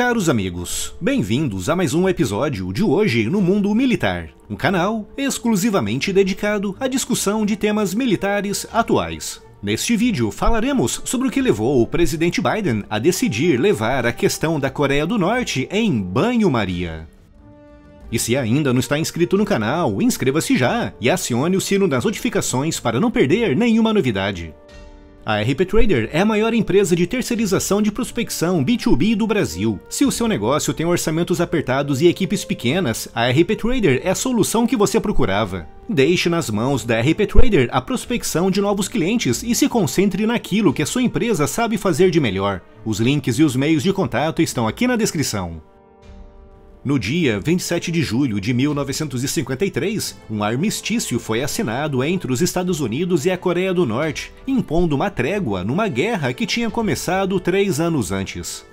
caros amigos, bem-vindos a mais um episódio de Hoje no Mundo Militar, um canal exclusivamente dedicado à discussão de temas militares atuais. Neste vídeo falaremos sobre o que levou o presidente Biden a decidir levar a questão da Coreia do Norte em banho-maria. E se ainda não está inscrito no canal, inscreva-se já e acione o sino das notificações para não perder nenhuma novidade. A RP Trader é a maior empresa de terceirização de prospecção B2B do Brasil. Se o seu negócio tem orçamentos apertados e equipes pequenas, a RP Trader é a solução que você procurava. Deixe nas mãos da RP Trader a prospecção de novos clientes e se concentre naquilo que a sua empresa sabe fazer de melhor. Os links e os meios de contato estão aqui na descrição. No dia 27 de julho de 1953, um armistício foi assinado entre os Estados Unidos e a Coreia do Norte, impondo uma trégua numa guerra que tinha começado três anos antes.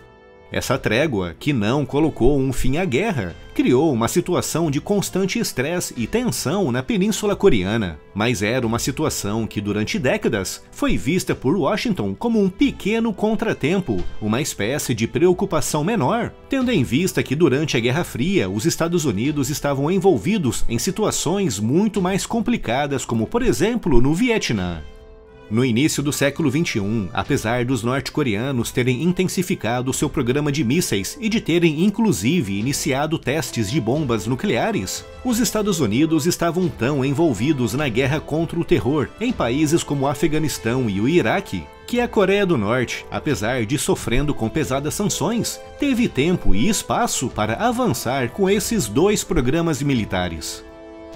Essa trégua, que não colocou um fim à guerra, criou uma situação de constante estresse e tensão na Península Coreana, mas era uma situação que durante décadas foi vista por Washington como um pequeno contratempo, uma espécie de preocupação menor, tendo em vista que durante a Guerra Fria os Estados Unidos estavam envolvidos em situações muito mais complicadas, como por exemplo no Vietnã. No início do século XXI, apesar dos norte-coreanos terem intensificado seu programa de mísseis e de terem inclusive iniciado testes de bombas nucleares, os Estados Unidos estavam tão envolvidos na guerra contra o terror em países como o Afeganistão e o Iraque que a Coreia do Norte, apesar de sofrendo com pesadas sanções, teve tempo e espaço para avançar com esses dois programas militares.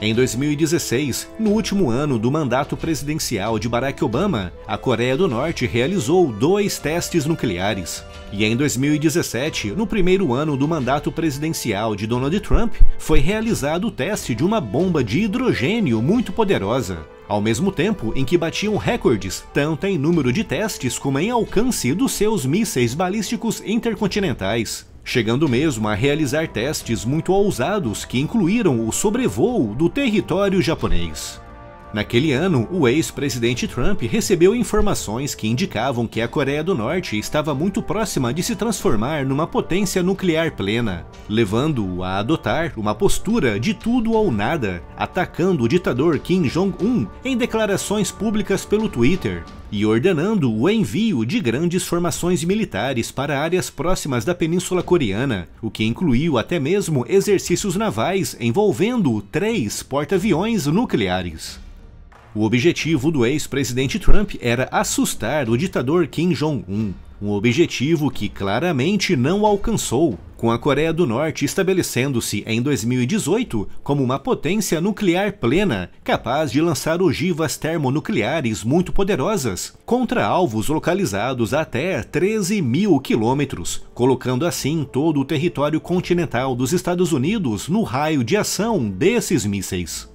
Em 2016, no último ano do mandato presidencial de Barack Obama, a Coreia do Norte realizou dois testes nucleares. E em 2017, no primeiro ano do mandato presidencial de Donald Trump, foi realizado o teste de uma bomba de hidrogênio muito poderosa, ao mesmo tempo em que batiam recordes tanto em número de testes como em alcance dos seus mísseis balísticos intercontinentais chegando mesmo a realizar testes muito ousados que incluíram o sobrevoo do território japonês. Naquele ano, o ex-presidente Trump recebeu informações que indicavam que a Coreia do Norte estava muito próxima de se transformar numa potência nuclear plena, levando-o a adotar uma postura de tudo ou nada, atacando o ditador Kim Jong-un em declarações públicas pelo Twitter e ordenando o envio de grandes formações militares para áreas próximas da Península Coreana, o que incluiu até mesmo exercícios navais envolvendo três porta-aviões nucleares. O objetivo do ex-presidente Trump era assustar o ditador Kim Jong-un, um objetivo que claramente não alcançou, com a Coreia do Norte estabelecendo-se em 2018 como uma potência nuclear plena, capaz de lançar ogivas termonucleares muito poderosas contra alvos localizados até 13 mil quilômetros, colocando assim todo o território continental dos Estados Unidos no raio de ação desses mísseis.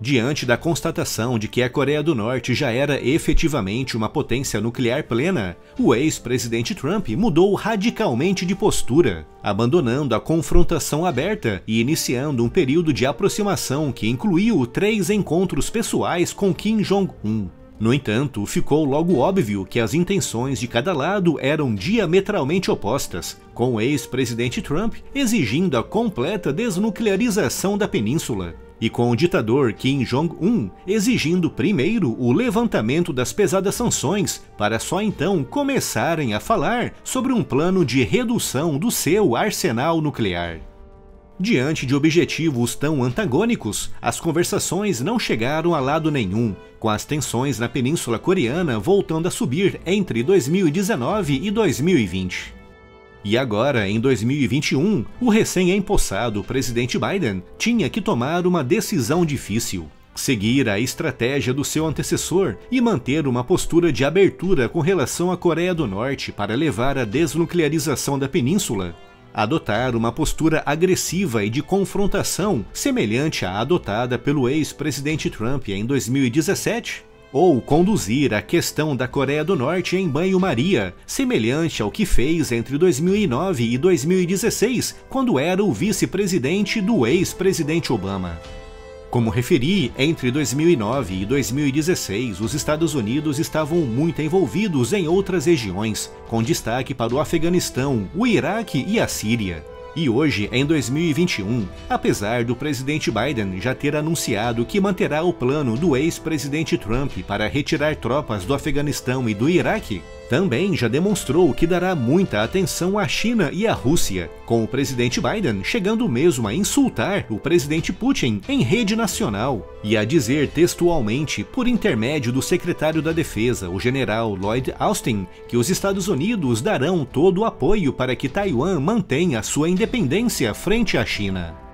Diante da constatação de que a Coreia do Norte já era efetivamente uma potência nuclear plena, o ex-presidente Trump mudou radicalmente de postura, abandonando a confrontação aberta e iniciando um período de aproximação que incluiu três encontros pessoais com Kim Jong-un. No entanto, ficou logo óbvio que as intenções de cada lado eram diametralmente opostas, com o ex-presidente Trump exigindo a completa desnuclearização da península e com o ditador Kim Jong-un exigindo primeiro o levantamento das pesadas sanções para só então começarem a falar sobre um plano de redução do seu arsenal nuclear. Diante de objetivos tão antagônicos, as conversações não chegaram a lado nenhum, com as tensões na Península Coreana voltando a subir entre 2019 e 2020. E agora, em 2021, o recém-empossado presidente Biden tinha que tomar uma decisão difícil. Seguir a estratégia do seu antecessor e manter uma postura de abertura com relação à Coreia do Norte para levar à desnuclearização da península, adotar uma postura agressiva e de confrontação semelhante à adotada pelo ex-presidente Trump em 2017, ou conduzir a questão da Coreia do Norte em banho-maria, semelhante ao que fez entre 2009 e 2016, quando era o vice-presidente do ex-presidente Obama. Como referi, entre 2009 e 2016, os Estados Unidos estavam muito envolvidos em outras regiões, com destaque para o Afeganistão, o Iraque e a Síria. E hoje, em 2021, apesar do presidente Biden já ter anunciado que manterá o plano do ex-presidente Trump para retirar tropas do Afeganistão e do Iraque, também já demonstrou que dará muita atenção à China e à Rússia, com o presidente Biden chegando mesmo a insultar o presidente Putin em rede nacional e a dizer textualmente, por intermédio do secretário da Defesa, o general Lloyd Austin, que os Estados Unidos darão todo o apoio para que Taiwan mantenha sua independência frente à China.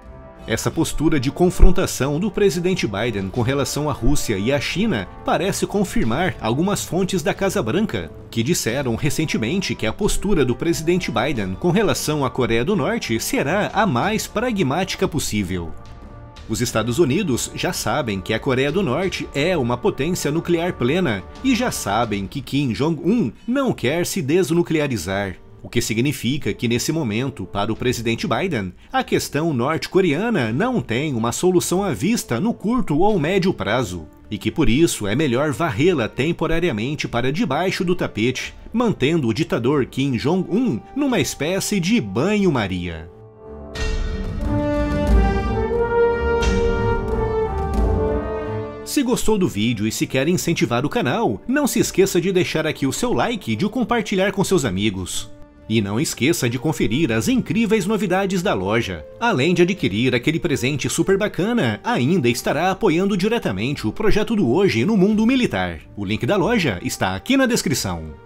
Essa postura de confrontação do presidente Biden com relação à Rússia e à China parece confirmar algumas fontes da Casa Branca, que disseram recentemente que a postura do presidente Biden com relação à Coreia do Norte será a mais pragmática possível. Os Estados Unidos já sabem que a Coreia do Norte é uma potência nuclear plena e já sabem que Kim Jong-un não quer se desnuclearizar o que significa que nesse momento, para o presidente Biden, a questão norte-coreana não tem uma solução à vista no curto ou médio prazo, e que por isso é melhor varrê-la temporariamente para debaixo do tapete, mantendo o ditador Kim Jong-un numa espécie de banho-maria. Se gostou do vídeo e se quer incentivar o canal, não se esqueça de deixar aqui o seu like e de o compartilhar com seus amigos. E não esqueça de conferir as incríveis novidades da loja. Além de adquirir aquele presente super bacana, ainda estará apoiando diretamente o projeto do Hoje no mundo militar. O link da loja está aqui na descrição.